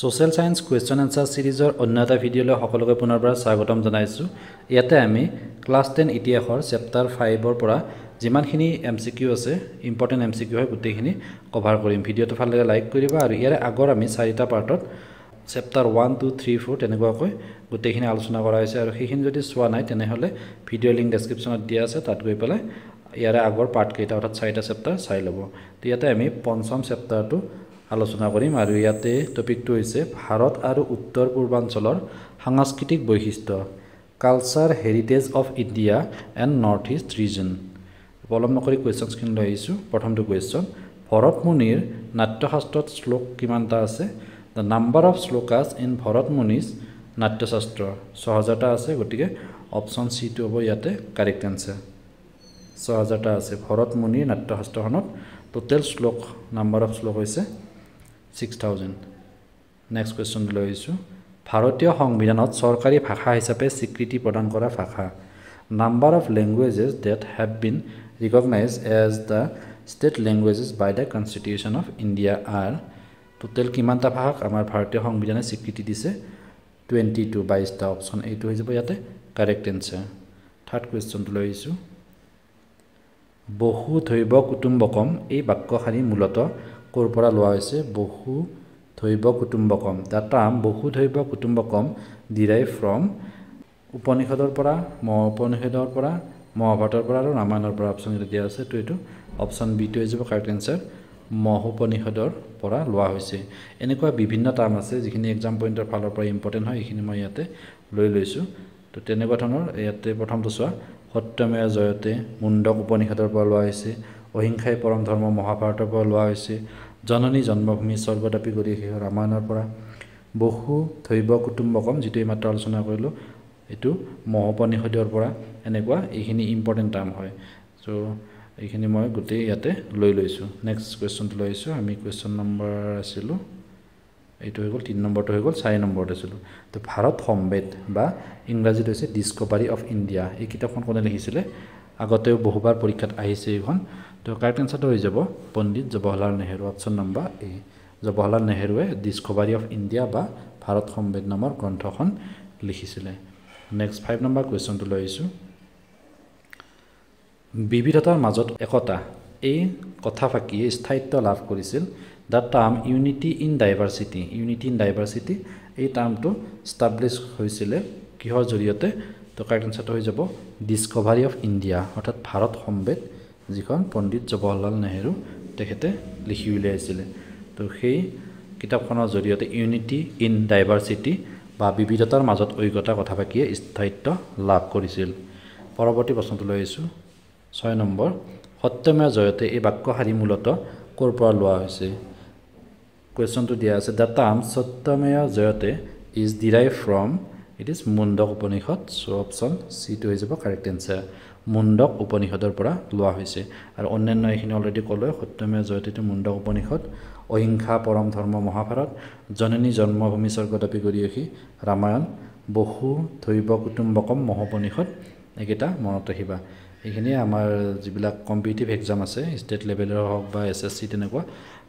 Social science question answer ছিৰিজৰ অন্য এটা ভিডিঅ'লৈ সকলোকে পুনৰবাৰ স্বাগতম জনাইছোঁ। ইয়াতে আমি ক্লাছ টেন ইতিহাসৰ চেপ্টাৰ ফাইভৰ পৰা যিমানখিনি এম চি কিউ আছে ইম্পৰ্টেণ্ট এম চি কিউ হয় গোটেইখিনি কভাৰ কৰিম। ভিডিঅ'টো ভাল লাগে লাইক কৰিবা আৰু ইয়াৰে আগৰ আমি চাৰিটা পাৰ্টত chapter one two three four তেনেকুৱাকৈ গোটেইখিনি আলোচনা কৰা হৈছে আৰু সেইখিনি যদি চোৱা নাই তেনেহ'লে ভিডিঅ' লিংক ডেছক্ৰিপশ্যনত দিয়া আছে তাত গৈ পেলাই ইয়াৰে আগৰ পাৰ্টকেইটা অৰ্থাৎ চাৰিটা চেপ্টাৰ চাই ল'ব। তো ইয়াতে আমি পঞ্চম চেপ্টাৰটো আলোচনা কৰিম আৰু ইয়াতে টপিকটো হৈছে ভাৰত আৰু উত্তৰ পূৰ্বাঞ্চলৰ সাংস্কৃতিক বৈশিষ্ট্য culture heritage of India and north east region পলম নকৰি কুৱেশ্যনছখিনি লৈ আহিছোঁ। প্ৰথমটো কুৱেশ্যন ভৰতমুনিৰ নাট্যশাস্ত্ৰত শ্লোক কিমানটা আছে? The number of shlokas in Bharatmuni's Natyashastra. ছহাজাৰটা আছে গতিকে অপশ্যন চিটো হ'ব ইয়াতে কাৰেক্ট এনচাৰ ছহাজাৰটা আছে ভৰতমুনিৰ নাট্যশাস্ত্ৰখনত টোটেল শ্লোক নাম্বাৰ অফ শ্লোক হৈছে ছিক্স থাউজেণ্ড নেক্সট কুৱেশ্যনটো লৈ আহিছোঁ ভাৰতীয় সংবিধানত চৰকাৰী ভাষা হিচাপে স্বীকৃতি প্ৰদান কৰা ভাষা number of languages that have been recognise as the state languages by the constitution of India are total কিমানটা ভাষাক আমাৰ ভাৰতীয় সংবিধানে স্বীকৃতি দিছে টুৱেণ্টি টু বাইছটা অপশ্যন এইটো হৈ যাব ইয়াতে কাৰেক্ট এনচাৰ থাৰ্ড কুৱেশ্যনটো লৈ আহিছোঁ বহু ধৈৱ কুটুম্বকম এই বাক্যশাৰী মূলতঃ ক'ৰ পৰা লোৱা হৈছে বহু ধৈৱ কুটুম্বকম। দ্য টাৰ্ম বহু ধৈৱ কুটুম্বকম ডিৰাইভ ফ্ৰম উপনিষদৰ পৰা মহ উপনিষদৰ পৰা মহাভাৰতৰ পৰা আৰু ৰামায়ণৰ পৰা অপশ্যন যিটো দিয়া আছে তো এইটো অপশ্যন বিটো হৈ যাব কাৰেক্ট এনচাৰ মহ উপনিষদৰ পৰা লোৱা হৈছে। এনেকুৱা বিভিন্ন টাৰ্ম আছে যিখিনি এক্সাম পইণ্টৰ ফালৰ পৰা ইম্পৰ্টেণ্ট হয় এইখিনি মই ইয়াতে লৈ লৈছোঁ। তো তেনেকুৱা ধৰণৰ ইয়াতে প্ৰথমটো চোৱা সত্যময়া জয়তে মুণ্ডক উপনিষদৰ পৰা লোৱা হৈছে অহিংসাই পৰম ধৰ্ম মহাভাৰতৰ পৰা লোৱা হৈছে জননী জন্মভূমি স্বৰ্গদাপী কৰি শেষ ৰামায়ণৰ পৰা বহু ধৈৱ কুটুম্বকম যিটো এইমাত্ৰ আলোচনা কৰিলোঁ এইটো মহোপনিষদৰ পৰা এনেকুৱা এইখিনি ইম্পৰ্টেণ্ট টাৰ্ম হয়। চ' এইখিনি মই গোটেই ইয়াতে লৈ লৈছোঁ। নেক্সট কুৱেশ্যনটো লৈ আহিছোঁ। আমি কুৱেশ্যন নম্বৰ আছিলোঁ এইটো হৈ গ'ল তিনি নম্বৰটো হৈ গ'ল চাৰি নম্বৰত আছিলোঁ। তো ভাৰত সম্বেদ বা ইংৰাজীত হৈছে ডিছকভাৰী অফ ইণ্ডিয়া এই কিতাপখন কোনে লিখিছিলে? আগতেও বহুবাৰ পৰীক্ষাত আহিছে এইখন। তো কাৰেক্ট এনচাৰটো হৈ যাব Pandit Jawaharlal Nehru option number A Jawaharlal নেহেৰুৱে ডিছকভাৰী অফ ইণ্ডিয়া বা ভাৰত সম্বেদ নামৰ গ্ৰন্থখন লিখিছিলে। নেক্সট ফাইভ নম্বৰ কুৱেশ্যনটো লৈ আহিছোঁ। বিবিধতাৰ মাজত একতা এই কথাফাঁকিয়ে স্থায়িত্ব লাভ কৰিছিল। The term unity in diversity unity in diversity এই টাৰ্মটো ষ্টাব্লিছ হৈছিলে কিহৰ জৰিয়তে? তো কাৰেক্ট এনচাৰটো হৈ যাব। ডিছকভাৰী অফ ইণ্ডিয়া অৰ্থাৎ ভাৰত সম্বেদ যিখন পণ্ডিত জৱাহৰলাল নেহেৰু তেখেতে লিখি উলিয়াইছিলে। তো সেই কিতাপখনৰ জৰিয়তে ইউনিটি ইন ডাইভাৰ্চিটি বা বিবিধতাৰ মাজত ঐক্যতা কথাফাঁকিয়ে স্থায়িত্ব লাভ কৰিছিল। পৰৱৰ্তী প্ৰশ্নটো লৈ আহিছোঁ। ছয় নম্বৰ সত্যময় জয়তে এই বাক্যশাৰী মূলতঃ ক'ৰ পৰা লোৱা হৈছে? কুৱেশ্যনটো দিয়া আছে the term Satyameva Jayate is derive from it is Mundaka Upanishad so' option চিটো হৈ যাব কাৰেক্ট এনচাৰ মুণ্ডক উপনিষদৰ পৰা লোৱা হৈছে। আৰু অন্যান্য এইখিনি অলৰেডি ক'লোৱে সত্যময় জয়তেটো মুণ্ডক উপনিষদ অহিংসা পৰম ধৰ্ম মহাভাৰত জননী জন্মভূমি স্বৰ্গদাপী গৰিয়সী ৰামায়ণ বহু ধৈৱ কুটুম্বকম মহোপনিষদ এইকেইটা মনত ৰাখিবা। এইখিনিয়ে আমাৰ যিবিলাক কম্পিটিটিভ এক্সাম আছে ষ্টেট লেভেলৰ হওক বা এছ এছ চি তেনেকুৱা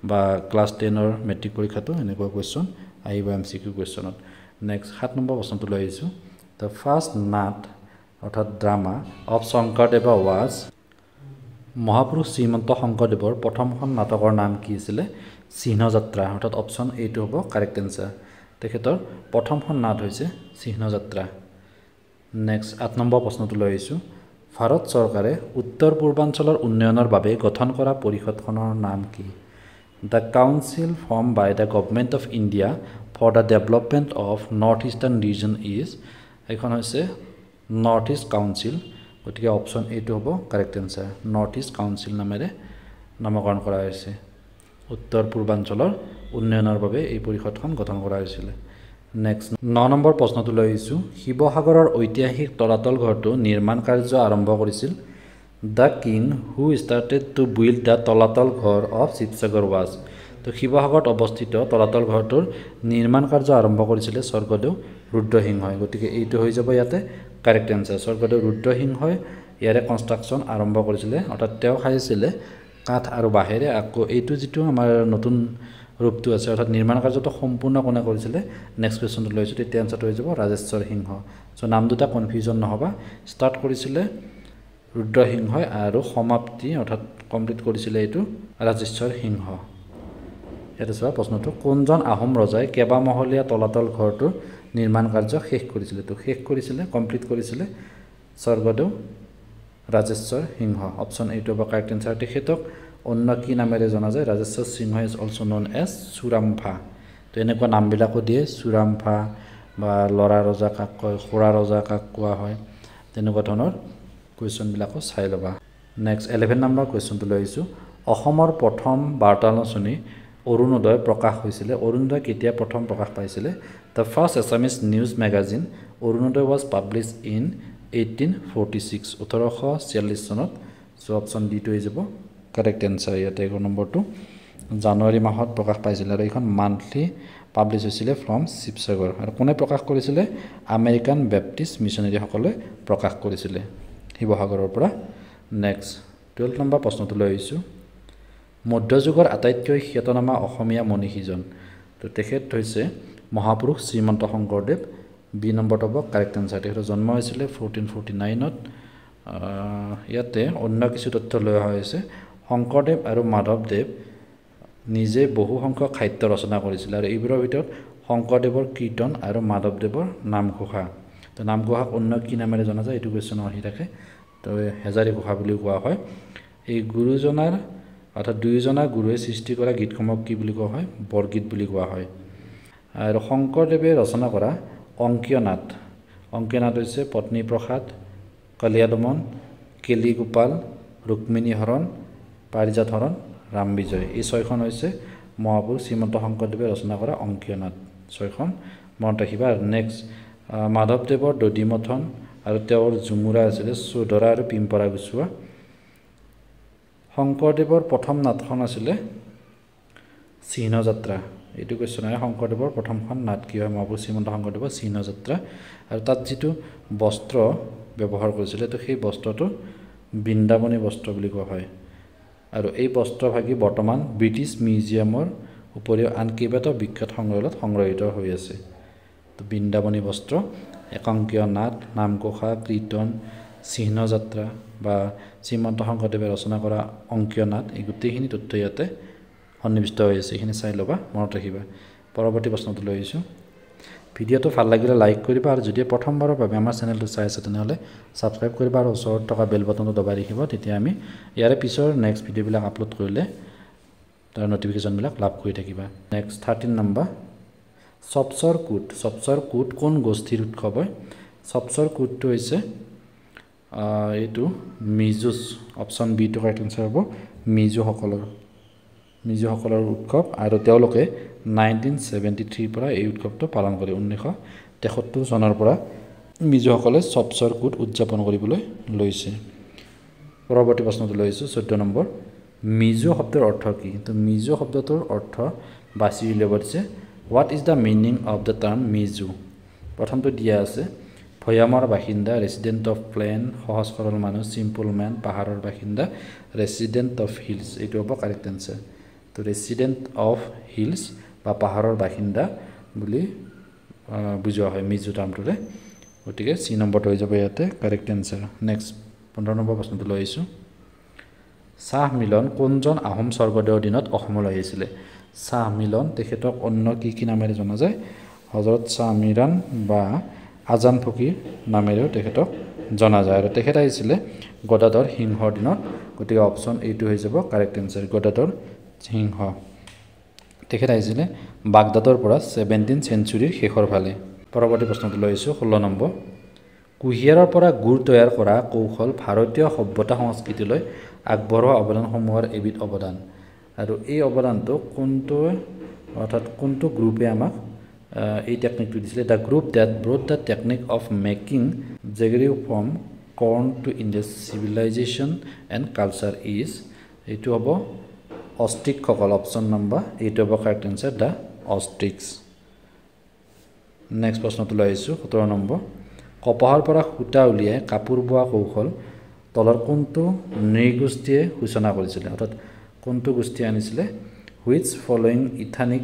বা ক্লাছ টেনৰ মেট্ৰিক পৰীক্ষাটো এনেকুৱা কুৱেশ্যন আহিব এম চি কিউ কুৱেশ্যনত নেক্সট সাত নম্বৰ প্ৰশ্নটো লৈ আহিছোঁ। দ্য ফাৰ্ষ্ট নাট অৰ্থাৎ ড্ৰামা অফ শংকৰদেৱা ৱাজ। মহাপুৰুষ শ্ৰীমন্ত শংকৰদেৱৰ প্ৰথমখন নাটকৰ নাম কি আছিলে? চিহ্নযাত্ৰা অৰ্থাৎ অপশ্যন এইটো হ'ব কাৰেক্ট এনচাৰ তেখেতৰ প্ৰথমখন নাট হৈছে চিহ্নযাত্ৰা নেক্সট আঠ নম্বৰ প্ৰশ্নটো লৈ আহিছোঁ। ভাৰত চৰকাৰে উত্তৰ পূৰ্বাঞ্চলৰ উন্নয়নৰ বাবে গঠন কৰা পৰিষদখনৰ নাম কি? The council form by the government of India for the development of north eastern region is এইখন হৈছে নৰ্থ ইষ্ট কাউন্সিল গতিকে অপশ্যন এইটো হ'ব correct answer north east council নামেৰে নামকৰণ কৰা হৈছে। উত্তৰ পূৰ্বাঞ্চলৰ উন্নয়নৰ বাবে এই পৰিষদখন গঠন কৰা হৈছিলে। নেক্সট ন নম্বৰ প্ৰশ্নটো লৈ আহিছোঁ। শিৱসাগৰৰ ঐতিহাসিক তলাতল ঘৰটো নিৰ্মাণ কাৰ্য আৰম্ভ কৰিছিল the king who started to build the Talatal Ghar of Sivasagar was তো শিৱসাগৰত অৱস্থিত তলাতল ঘৰটোৰ নিৰ্মাণ কাৰ্য আৰম্ভ কৰিছিলে স্বৰ্গদেউ ৰুদ্ৰসিংহই। গতিকে এইটো হৈ যাব ইয়াতে। কাৰেক্ট এনচাৰ স্বৰ্গদেউ ৰুদ্ৰসিংহই ইয়াৰে কনষ্ট্ৰাকশ্যন আৰম্ভ কৰিছিলে অৰ্থাৎ তেওঁ সাজিছিলে কাঠ আৰু বাঁহেৰে। আকৌ এইটো যিটো আমাৰ নতুন ৰূপটো আছে অৰ্থাৎ নিৰ্মাণ কাৰ্যটো সম্পূৰ্ণ কোনে কৰিছিলে? নেক্সট কুৱেশ্যনটো লৈছোঁ তেতিয়া এনচাৰটো হৈ যাব ৰাজেশ্বৰ সিংহ। চ' নাম দুটা কনফিউজন নহ'বা। ষ্টাৰ্ট কৰিছিলে ৰুদ্ৰসিংহই আৰু সমাপ্তি অৰ্থাৎ কমপ্লিট কৰিছিলে এইটো ৰাজেশ্বৰ সিংহ। ইয়াতে চোৱা প্ৰশ্নটো কোনজন আহোম ৰজাই কেইবামহলীয়া তলাতল ঘৰটোৰ নিৰ্মাণ কাৰ্য শেষ কৰিছিলে তো শেষ কৰিছিলে কমপ্লিট কৰিছিলে স্বৰ্গদেউ ৰাজেশ্বৰ সিংহ অপশ্যন এইটো হ'ব কাৰেক্ট এনচাৰ তেখেতক অন্য কি নামেৰে জনা যায় Rajeswar Singha is also' known as Suramphaa তো এনেকুৱা নামবিলাকো দিয়ে চুৰামফা বা ল'ৰা ৰজা কাক কয় খুৰা ৰজা কাক কোৱা হয় তেনেকুৱা ধৰণৰ কুৱেশ্যনবিলাকো চাই ল'বা নেক্সট এলেভেন নম্বৰ কুৱেশ্যনটো লৈ আহিছোঁ অসমৰ প্ৰথম বাৰ্তালোচনী অৰুণোদয় প্ৰকাশ হৈছিলে। অৰুণোদয় কেতিয়া প্ৰথম প্ৰকাশ পাইছিলে? The first Assamese news magazine Orunodoi was publish in eighteen forty six ওঠৰশ ছিয়াল্লিছ চনত। চ' অপশ্যন ডিটো হৈ যাব। কাৰেক্ট এনচাৰ ইয়াতে এঘাৰ নম্বৰটো। জানুৱাৰী মাহত প্ৰকাশ পাইছিলে আৰু এইখন মান্থলি পাব্লিছ হৈছিলে ফ্ৰম শিৱসাগৰ। আৰু কোনে প্ৰকাশ কৰিছিলে? আমেৰিকান বেপ্টিষ্ট মিছনেৰীসকলে প্ৰকাশ কৰিছিলে। শিৱসাগৰৰ পৰা। নেক্সট টুৱেল্ভ নম্বৰ প্ৰশ্নটো লৈ আহিছোঁ। মধ্যযুগৰ আটাইতকৈ খ্যাতনামা অসমীয়া মনীষীজন তো তেখেত হৈছে মহাপুৰুষ শ্ৰীমন্ত শংকৰদেৱ। বি নম্বৰটো হ'ব কাৰেক্ট এনচাৰ তেখেতৰ জন্ম হৈছিলে ফ'ৰটিন ফৰ্টি নাইনত ইয়াতে অন্য কিছু তথ্য লৈ অহা হৈছে শংকৰদেৱ আৰু মাধৱদেৱ নিজে বহু সংখ্যক সাহিত্য ৰচনা কৰিছিলে আৰু এইবোৰৰ ভিতৰত শংকৰদেৱৰ কীৰ্তন আৰু মাধৱদেৱৰ নামঘোষা। তো নামঘোষাক অন্য কি নামেৰে জনা যায়? এইটো কুৱেশ্যন আহি থাকে। তো হেজাৰী ঘোষা বুলিও কোৱা হয়। এই গুৰুজনাৰ অৰ্থাৎ দুয়োজনা গুৰুৱে সৃষ্টি কৰা গীতসমূহক কি বুলি কোৱা হয়? বৰগীত বুলি কোৱা হয়। আৰু শংকৰদেৱে ৰচনা কৰা অংকীয় নাট অংকীয় নাট হৈছে পত্নীপ্ৰসাদ কলিয়াদমন কেলিগোপাল ৰুক্মিণী হৰণ পাৰিজাত হৰণ ৰাম বিজয়। এই ছয়খন হৈছে মহাপুৰুষ শ্ৰীমন্ত শংকৰদেৱে ৰচনা কৰা অংকীয় নাট ছয়খন। মনত ৰাখিবা আৰু নেক্সট মাধৱদেৱৰ দধিমথন আৰু তেওঁৰ ঝুমুৰা আছিলে চৌধৰা আৰু পিম্পৰা গুচোৱা। শংকৰদেৱৰ প্ৰথম নাটখন আছিলে চিহ্নযাত্ৰা এইটো কুৱেশ্যন আহে শংকৰদেৱৰ প্ৰথমখন নাট কি হয়? মহাপুৰুষ শ্ৰীমন্ত শংকৰদেৱৰ চিহ্নযাত্ৰা আৰু তাত যিটো বস্ত্ৰ ব্যৱহাৰ কৰিছিলে তো সেই বস্ত্ৰটো বৃন্দাবনী বস্ত্ৰ বুলি কোৱা হয়। আৰু এই বস্ত্ৰভাগী বৰ্তমান ব্ৰিটিছ মিউজিয়ামৰ উপৰিও আন কেইবাটাও বিখ্যাত সংগ্ৰহালয়ত সংগ্ৰহিত হৈ আছে। তো বৃন্দাবনী বস্ত্ৰ একাংকীয় নাট নামঘোষা কীৰ্তন চিহ্নযাত্ৰা বা শ্ৰীমন্ত শংকৰদেৱে ৰচনা কৰা অংকীয় নাট এই গোটেইখিনি তথ্য ইয়াতে সন্নিৱিষ্ট হৈ আছে। এইখিনি চাই ল'বা মনত ৰাখিবা। পৰৱৰ্তী প্ৰশ্নটো লৈ আহিছোঁ। ভিডিঅ'টো ভাল লাগিলে লাইক কৰিবা আৰু যদি প্ৰথমবাৰৰ বাবে আমাৰ চেনেলটো চাই আছে তেনেহ'লে ছাবস্ক্ৰাইব কৰিবা আৰু ওচৰত থকা বেল বটনটো দবাই ৰাখিব। তেতিয়া আমি ইয়াৰে পিছৰ নেক্সট ভিডিঅ'বিলাক আপলোড কৰিলে তাৰ নটিফিকেশ্যনবিলাক লাভ কৰি থাকিবা। Next thirteen number Chapchar Kut. Chapchar Kut কোন গোষ্ঠীৰ উৎসৱ হয়? চপচৰ কোটটো হৈছে এইটো মিজুচ অপশ্যন বিটো কাৰেক্ট এনচাৰ হ'ব মিজুসকলৰ মিজুসকলৰ উৎসৱ আৰু তেওঁলোকে নাইনটিন ছেভেণ্টি থ্ৰীৰ পৰা এই উৎসৱটো পালন কৰে ঊনৈছশ তেসত্তৰ চনৰ পৰা মিজুসকলে চপচৰ কোট উদযাপন কৰিবলৈ লৈছে। পৰৱৰ্তী প্ৰশ্নটো লৈছোঁ চৈধ্য নম্বৰ মিজু শব্দৰ অৰ্থ কি? তো মিজু শব্দটোৰ অৰ্থ বাছি উলিয়াব দিছে what is the meaning of the term Mizo? প্ৰথমটো দিয়া আছে ভৈয়ামৰ বাসিন্দা ৰেচিডেণ্ট অফ প্লেন সহজ সৰল মানুহ চিম্পুল মেন পাহাৰৰ বাসিন্দা ৰেচিডেণ্ট অফ হিলছ এইটো হ'ব correct answer to resident of hills বা পাহাৰৰ বাসিন্দা বুলি বুজোৱা হয় মিজো টাৰ্মটোৰে গতিকে চি নম্বৰটো হৈ যাব ইয়াতে কাৰেক্ট এনচাৰ নেক্সট পোন্ধৰ নম্বৰ প্ৰশ্নটো লৈ আহিছোঁ চাহ মিলন কোনজন আহোম স্বৰ্গদেৱৰ দিনত অসমলৈ আহিছিলে চাহ মিলন তেখেতক অন্য কি কি নামেৰে জনা যায় হজৰত শ্বাহ মিৰাণ বা আজান ফকীৰ নামেৰেও তেখেতক জনা যায় আৰু তেখেত আহিছিলে গদাধৰ সিংহৰ দিনত। গতিকে অপশ্যন এইটো হৈ যাব কাৰেক্ট এনচাৰ গদাধৰ সিংহ। তেখেত আহিছিলে বাগদাদৰ পৰা ছেভেণ্টিন চেঞ্চুৰীৰ শেষৰ ফালে। পৰৱৰ্তী প্ৰশ্নটো লৈ আহিছোঁ ষোল্ল নম্বৰ। কুঁহিয়াৰৰ পৰা গুড় তৈয়াৰ কৰা কৌশল ভাৰতীয় সভ্যতা সংস্কৃতিলৈ আগবঢ়োৱা অৱদানসমূহৰ এবিধ অৱদান। আৰু এই অৱদানটো কোনটো অৰ্থাৎ কোনটো গ্ৰুপে আমাক এই টেকনিকটো দিছিলে the group that brought the technique of making jaggery from corn to India's civilization and culture is এইটো হ'ব অষ্ট্ৰিকসকল অপশ্যন নম্বৰ এইটো হ'ব correct answer the Austrics next প্ৰশ্নটো লৈ আহিছোঁ সোতৰ নম্বৰ। কপাহৰ পৰা সূতা উলিয়াই কাপোৰ বোৱা কৌশল তলৰ কোনটো নৃগোষ্ঠীয়ে সূচনা কৰিছিলে অৰ্থাৎ কোনটো গোষ্ঠীয়ে আনিছিলে? Which following ethnic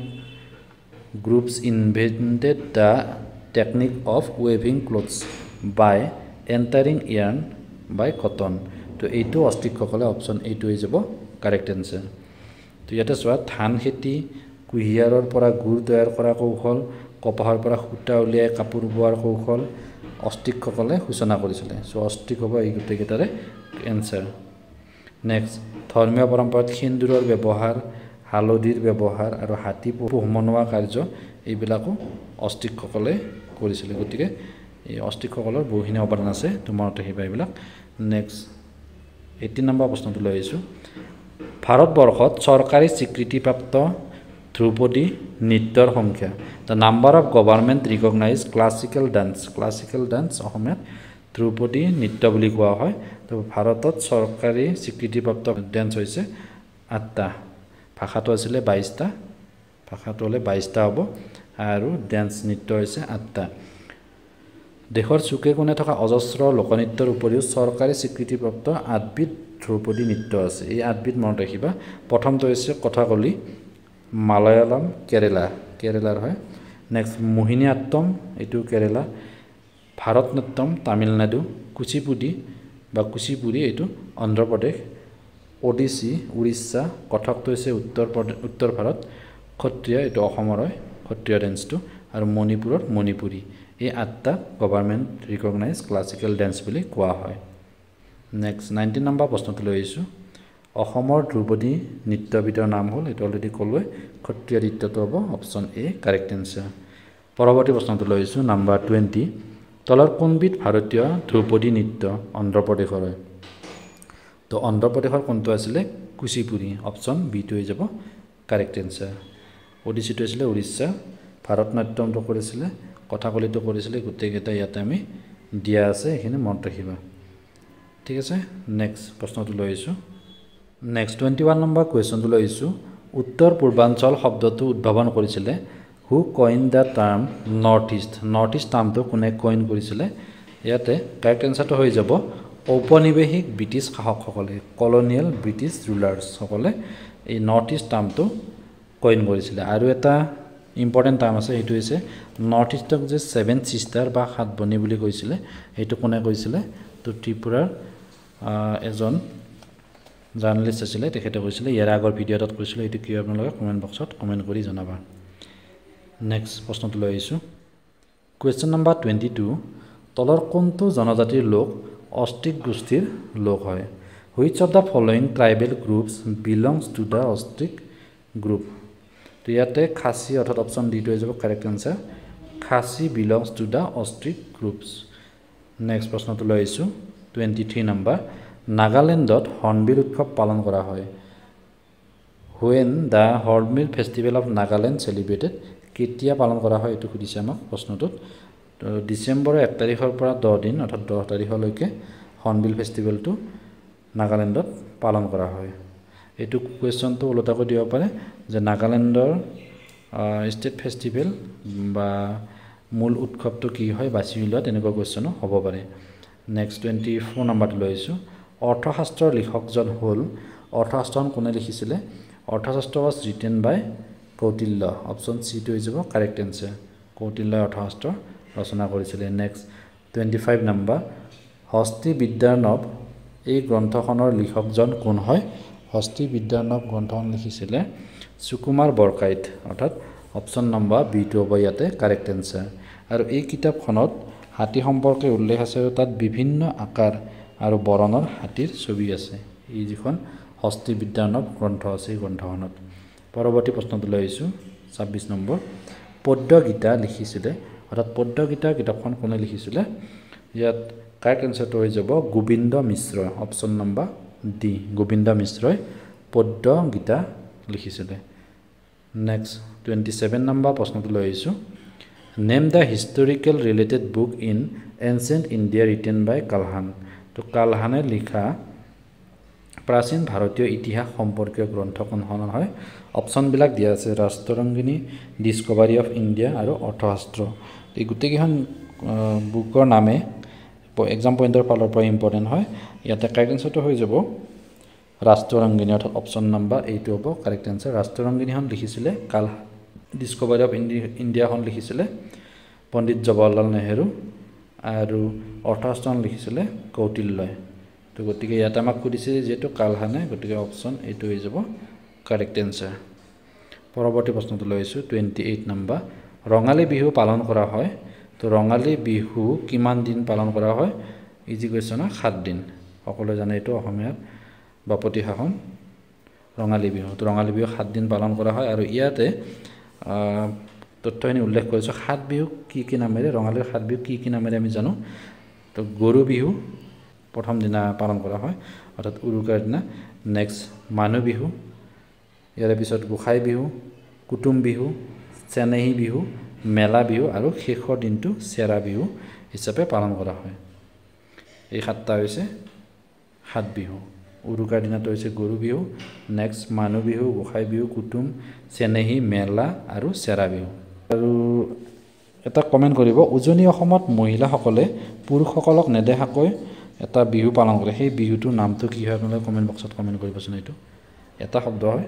groups invented the technique of ৱেভিং cloths by entering yarn by cotton তো এইটো অষ্ট্ৰিকসকলে অপশ্যন এইটো হৈ যাব কাৰেক্ট এনচাৰ তো ইয়াতে চোৱা ধান খেতি কুঁহিয়াৰৰ পৰা গুড় তৈয়াৰ কৰা কৌশল কপাহৰ পৰা সূতা উলিয়াই কাপোৰ বোৱাৰ কৌশল অষ্ট্ৰিকসকলে সূচনা কৰিছিলে চ' অষ্ট্ৰিক হ'ব এই গোটেইকেইটাৰে এনচাৰ নেক্সট ধৰ্মীয় পৰম্পৰাত সেন্দুৰৰ ব্যৱহাৰ হালধিৰ ব্যৱহাৰ আৰু হাতী পোহ মনোৱা কাৰ্য এইবিলাকো অষ্ট্ৰিকসকলে কৰিছিলে। গতিকে এই অষ্ট্ৰিকসকলৰ বহুখিনি অৱদান আছে তোমাৰ ৰাখিবা এইবিলাক। নেক্সট এইটিন নম্বৰ প্ৰশ্নটো লৈ আহিছোঁ। ভাৰতবৰ্ষত চৰকাৰী স্বীকৃতিপ্ৰাপ্ত ধ্ৰুপদী নৃত্যৰ সংখ্যা। The number of government recognise classical dance classical dance অসমীয়াত ধ্ৰুপদী নৃত্য বুলি কোৱা হয়। তো ভাৰতত চৰকাৰী স্বীকৃতিপ্ৰাপ্ত ডেন্স হৈছে আঠটা। ভাষাটো আছিলে বাইছটা ভাষাটো হ'লে বাইছটা হ'ব আৰু ডেন্স নৃত্য হৈছে আঠটা দেশৰ চুকে কোণে থকা অজস্ৰ লোকনৃত্যৰ উপৰিও চৰকাৰী স্বীকৃতিপ্ৰাপ্ত আঠবিধ ধ্ৰুপদী নৃত্য আছে এই আঠবিধ মনত ৰাখিবা প্ৰথমটো হৈছে কথাকলি মালায়ালম কেৰেলা কেৰেলাৰ হয় নেক্সট মোহিনী আট্টম এইটো কেৰেলা ভাৰত নাট্যম তামিলনাডু কুচিপুডি বা কুচিপুৰি এইটো অন্ধ্ৰপ্ৰদেশ অডিচি উৰিষ্যা কথকটো হৈছে উত্তৰ প্ৰদেশ উত্তৰ ভাৰত সত্ৰীয়া এইটো অসমৰ হয় সত্ৰীয়া ডেন্সটো আৰু মণিপুৰৰ মণিপুৰী। এই আঠটা গভাৰ্মেণ্ট ৰিকগনাইজ ক্লাছিকেল ডেন্স বুলি কোৱা হয়। নেক্সট নাইনটিন নম্বৰ প্ৰশ্নটো লৈ আহিছোঁ। অসমৰ ধ্ৰুপদী নৃত্যবিধৰ নাম হ'ল এইটো অলৰেডি ক'লোৱে সত্ৰীয়া নৃত্যটো হ'ব অপশ্যন এ কাৰেক্ট এনচাৰ পৰৱৰ্তী প্ৰশ্নটো লৈ আহিছোঁ নাম্বাৰ টুৱেণ্টি তলৰ কোনবিধ ভাৰতীয় ধ্ৰুপদী নৃত্য অন্ধ্ৰপ্ৰদেশৰ হয়? তো অন্ধ্ৰপ্ৰদেশৰ কোনটো আছিলে? কুচিপুৰি অপশ্যন বিটো হৈ যাব কাৰেক্ট এনচাৰ অডিচিটো আছিলে উৰিষ্যা। ভাৰত নাট্যমটো কৰিছিলে কথাকলিটো কৰিছিলে গোটেইকেইটা ইয়াতে আমি দিয়া আছে সেইখিনি মনত ৰাখিবা। ঠিক আছে? নেক্সট প্ৰশ্নটো লৈ আহিছোঁ। নেক্সট টুৱেণ্টি ওৱান নম্বৰ কুৱেশ্যনটো লৈ আহিছোঁ। উত্তৰ পূৰ্বাঞ্চল শব্দটো উদ্ভাৱন কৰিছিলে। Who coin the term north east north east টাৰ্মটো কোনে কইন কৰিছিলে? ইয়াতে কাৰেক্ট এনচাৰটো হৈ যাব। ঔপনিৱেশিক ব্ৰিটিছ শাসকসকলে কলনিয়েল ব্ৰিটিছ ৰুলাৰ্ছসকলে এই নৰ্থ ইষ্ট টাৰ্মটো কইন কৰিছিলে। আৰু এটা ইম্পৰ্টেণ্ট টাৰ্ম আছে সেইটো হৈছে নৰ্থ ইষ্টক যে ছেভেন ছিষ্টাৰ বা সাত ভনী বুলি কৈছিলে সেইটো কোনে কৈছিলে? তো ত্ৰিপুৰাৰ এজন জাৰ্ণেলিষ্ট আছিলে তেখেতে কৈছিলে ইয়াৰ আগৰ ভিডিঅ' এটাত কৈছিলে এইটো কি আপোনালোকে কমেণ্ট বক্সত কমেণ্ট কৰি জনাবা। নেক্সট প্ৰশ্নটো লৈ আহিছোঁ। কুৱেশ্যন নম্বৰ টুৱেণ্টি টু তলৰ কোনটো জনজাতিৰ লোক অষ্ট্ৰিক গোষ্ঠীৰ লোক হয়। Which of the following tribal groups belongs to the Austric group তো ইয়াতে খাচী অৰ্থাৎ অপশ্যন ডিটো হৈ যাব correct answer Khasi belongs to the Austric groups next প্ৰশ্নটো লৈ আহিছোঁ টুৱেণ্টি থ্ৰী নাম্বাৰ নাগালেণ্ডত হৰ্ণবিল উৎসৱ পালন কৰা হয়। When the Hornbill festival of Nagaland celebrated কেতিয়া পালন কৰা হয় এইটো সুধিছে আমাক প্ৰশ্নটোত। ডিচেম্বৰৰ এক তাৰিখৰ পৰা দহ দিন অৰ্থাৎ দহ তাৰিখলৈকে হৰ্ণবিল ফেষ্টিভেলটো নাগালেণ্ডত পালন কৰা হয়। এইটো কুৱেশ্যনটো ওলোটাকৈ দিব পাৰে যে নাগালেণ্ডৰ ষ্টেট ফেষ্টিভেল বা মূল উৎসৱটো কি হয় বাছি উলিওৱা তেনেকুৱা কুৱেশ্যনো হ'ব পাৰে। নেক্সট টুৱেণ্টি ফ'ৰ নাম্বাৰটো লৈ আহিছোঁ। অৰ্থশাস্ত্ৰৰ লিখকজন হ'ল অৰ্থশাস্ত্ৰখন কোনে লিখিছিলে? Arthashastra was written by Kautilya. Option চিটো হৈ যাব কাৰেক্ট এনচাৰ কৌটিল্যই অৰ্থশাস্ত্ৰ ৰচনা কৰিছিলে। নেক্সট টুৱেণ্টি ফাইভ নাম্বাৰ হস্তি বিদ্যাৰ্ণৱ এই গ্ৰন্থখনৰ লিখকজন কোন হয়? হস্তি বিদ্যাৰ্ণৱ গ্ৰন্থখন লিখিছিলে সুকুমাৰ বৰকাইত। অৰ্থাৎ অপশ্যন নম্বৰ বিটো হ'ব ইয়াতে কাৰেক্ট এনচাৰ আৰু এই কিতাপখনত হাতী সম্পৰ্কে উল্লেখ আছে আৰু তাত বিভিন্ন আকাৰ আৰু বৰণৰ হাতীৰ ছবি আছে। এই যিখন হস্তি বিদ্যাৰ্ণৱ গ্ৰন্থ আছে এই গ্ৰন্থখনত। পৰৱৰ্তী প্ৰশ্নটো লৈ আহিছোঁ। ছাব্বিছ নম্বৰ পদ্য গীতা লিখিছিলে অৰ্থাৎ পদ্য গীতা কিতাপখন কোনে লিখিছিলে? ইয়াত কাৰেক্ট এনচাৰটো হৈ যাব Gobinda Mishra option number D Gobinda মিশ্ৰই পদ্য গীতা লিখিছিলে। নেক্সট টুৱেণ্টি ছেভেন নম্বৰ প্ৰশ্নটো লৈ আহিছোঁ। Name the historical related book in ancient India written by Kalhana তো কালহানে লিখা প্ৰাচীন ভাৰতীয় ইতিহাস সম্পৰ্কীয় গ্ৰন্থ কোনখন হয়? অপশ্যনবিলাক দিয়া আছে ৰাষ্ট্ৰৰংগিনী ডিছকভাৰী অফ ইণ্ডিয়া আৰু অৰ্থশাস্ত্ৰ। এই গোটেইকেইখন বুকৰ নামে এক্সাম পইণ্টৰ ফালৰ পৰা ইম্পৰ্টেণ্ট হয়। ইয়াতে কাৰেক্ট এনচাৰটো হৈ যাব। ৰাষ্ট্ৰৰংগিনী অৰ্থাৎ অপশ্যন নাম্বাৰ এইটো হ'ব কাৰেক্ট এনচাৰ ৰাষ্ট্ৰৰংগিনীখন লিখিছিলে কাল ডিছকভাৰী অফ ইণ্ডিয়া ইণ্ডিয়াখন লিখিছিলে পণ্ডিত জৱাহৰলাল নেহেৰু আৰু অৰ্থস্থান লিখিছিলে কৌটিল্যই তো গতিকে ইয়াত আমাক সুধিছে যিহেতু কালহানে গতিকে অপশ্যন এইটো হৈ যাব কাৰেক্ট এনচাৰ পৰৱৰ্তী প্ৰশ্নটো লৈ আহিছোঁ twenty eight number Rongali Bihu পালন কৰা হয়। তো ৰঙালী বিহু কিমান দিন পালন কৰা হয়? ইজি কুৱেশ্যনৰ সাত দিন। সকলোৱে জানে এইটো অসমীয়াৰ বাপতি সাহোন ৰঙালী বিহু। তো ৰঙালী বিহু সাত দিন পালন কৰা হয় আৰু ইয়াতে তথ্যখিনি উল্লেখ কৰিছোঁ। সাত বিহু কি কি নামেৰে ৰঙালীৰ সাত বিহু কি কি নামেৰে আমি জানো? তো গৰু বিহু প্ৰথম দিনা পালন কৰা হয় অৰ্থাৎ উৰুকাৰ দিনা। নেক্সট মানুহ বিহু ইয়াৰে পিছত গোসাই বিহু কুটুম বিহু চেনেহী বিহু মেলা বিহু আৰু শেষৰ দিনটো চেৰা বিহু হিচাপে পালন কৰা হয়। এই সাতটা হৈছে সাত বিহু। উৰুকাৰ দিনাটো হৈছে গৰু বিহু নেক্সট মানুহ বিহু গোসাই বিহু কুটুম চেনেহী মেলা আৰু চেৰা বিহু। আৰু এটা কমেণ্ট কৰিব উজনি অসমত মহিলাসকলে পুৰুষসকলক নেদেখাকৈ এটা বিহু পালন কৰে। সেই বিহুটোৰ নামটো কি হয় আপোনালোকে কমেণ্ট বক্সত কমেণ্ট কৰিবচোন এইটো। এটা শব্দ হয়।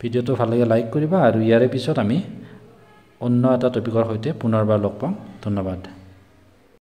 ভিডিঅ'টো ভাল লাগে লাইক কৰিবা আৰু ইয়াৰে পিছত আমি অন্য এটা টপিকৰ সৈতে পুনৰবাৰ লগ পাম। ধন্যবাদ।